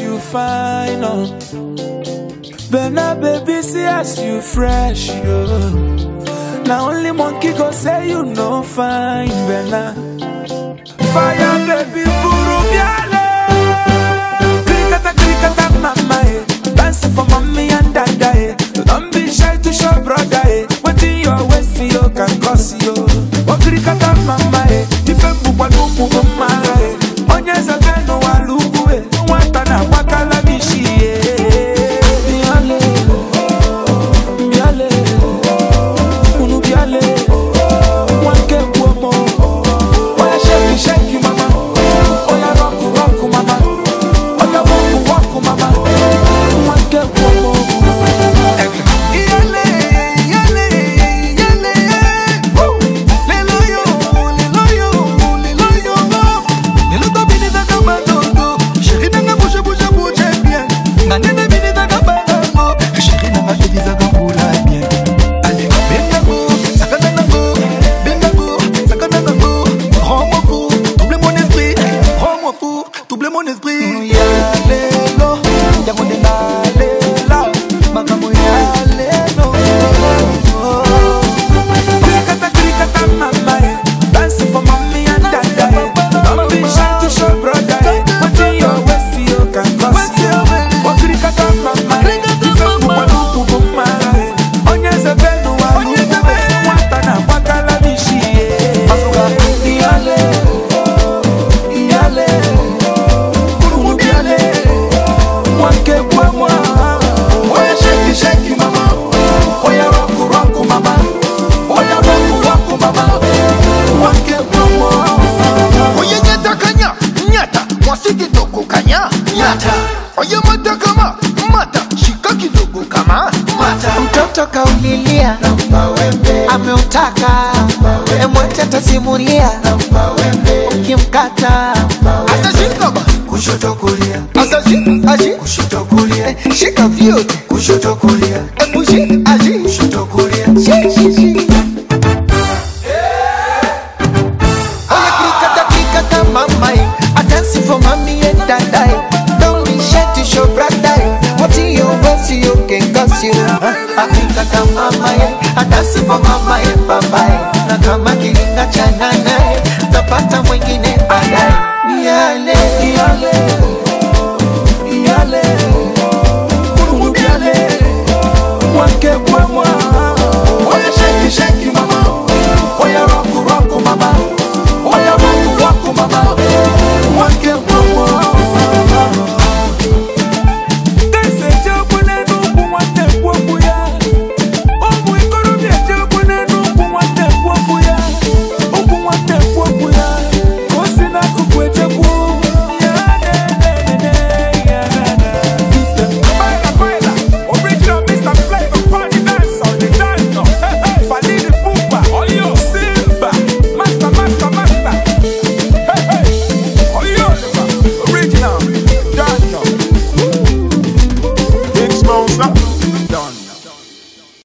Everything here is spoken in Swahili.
you fine, oh. But baby, see as you fresh, yo. Now only monkey go say you no fine, but I Fire. oye mata kama mata shika kidogo kama. Mata. Mtoto kaulilia ameutaka. Emwete atasimulia. Ukimkata. Atashika ba kushoto kulia. Kushoto kulia. Eh, shika vyote kushoto kulia. Eh, Hakika kama mamaye, hata sipo mamaye babaye, na kama kilinga cha nanaye, tapata mwingine.